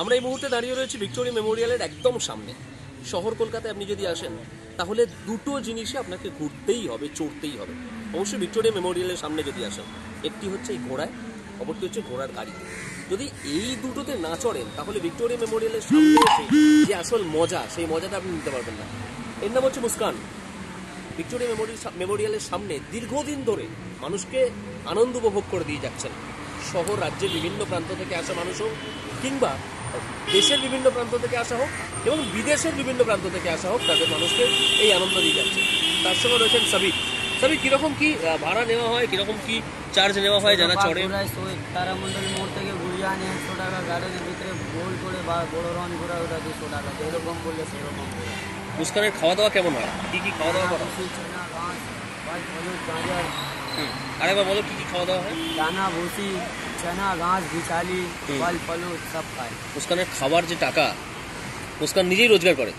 আমরা এই মুহূর্তে দাঁড়িয়ে রয়েছি ভিক্টোরিয়া মেমোরিয়ালের একদম সামনে। শহর কলকাতায় আপনি যদি আসেন, তাহলে দুটো জিনিসে আপনাকে ঘুরতেই হবে, চড়তেই হবে। অবশ্যই ভিক্টোরিয়া মেমোরিয়ালের সামনে যদি আসেন, একটি হচ্ছে এই ঘোড়ায়, অপরটি হচ্ছে ঘোড়ার গাড়ি। যদি এই দুটোতে না চড়েন, তাহলে ভিক্টোরিয়া মেমোরিয়ালের সামনে যে আসল মজা, সেই মজাটা আপনি নিতে পারবেন না। এর নাম হচ্ছে মুস্কান। ভিক্টোরিয়া মেমোরি, মেমোরিয়ালের সামনে দীর্ঘদিন ধরে মানুষকে আনন্দ উপভোগ করে দিয়ে যাচ্ছেন। শহর, রাজ্যের বিভিন্ন প্রান্ত থেকে আসা মানুষ হোক কিংবা দেশের বিভিন্ন প্রান্ত থেকে আসা হোক এবং বিদেশের বিভিন্ন প্রান্ত থেকে আসা হোক তাদের মানুষকে এই আনন্দ দিয়ে যাচ্ছে। তার সঙ্গে রয়েছেন সাবিক সাবিক কীরকম কি ভাড়া নেওয়া হয়? কীরকম কি চার্জ নেওয়া হয় যারা চড়ে? তারামণ্ডল মোড় থেকে ঘুরিয়ে আনে একশো টাকা গার্ডেনের ভিতরে গোল করে বা বড় রন ঘোরা ওটা দুশো টাকা। যেরকম বললে সেরকম মুস্কানের খাওয়া দাওয়া কেমন হয়? কি কি খাওয়া দাওয়া করা আরেকবার বলো কি কি খাওয়া দাওয়া হয়? দানা ভুসি চানা ঘাস ভিছালি ফল ফল সব খায়। মুস্কানের খাবার যে টাকা মুস্কান নিজেই রোজগার করে।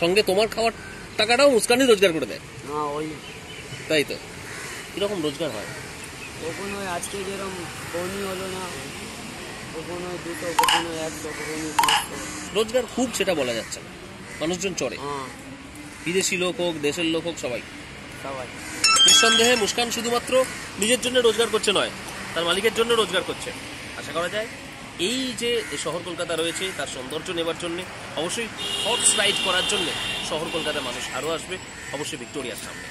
সঙ্গে তোমার খাবার টাকাটাও মুস্কানই রোজগার করে দেয়। হ্যাঁ ওই তাই তো? কীরকম রোজগার হয়? কখনো আজকে যেরকম বনি হলো না কখনো দুটো কখনো এক কখনো রোজগার খুব সেটা বলা যাচ্ছে না। মানুষজন চড়ে। হ্যাঁ। বিদেশি লোক হোক দেশের লোক হোক সবাই। নিঃসন্দেহে মুস্কান শুধুমাত্র নিজের জন্য রোজগার করছে নয়, তার মালিকের জন্য রোজগার করছে। আশা করা যায়, এই যে শহর কলকাতা রয়েছে, তার সৌন্দর্য নেবার জন্যে, অবশ্যই হর্স রাইড করার জন্যে শহর কলকাতার মানুষ আরও আসবে, অবশ্যই ভিক্টোরিয়ার সামনে।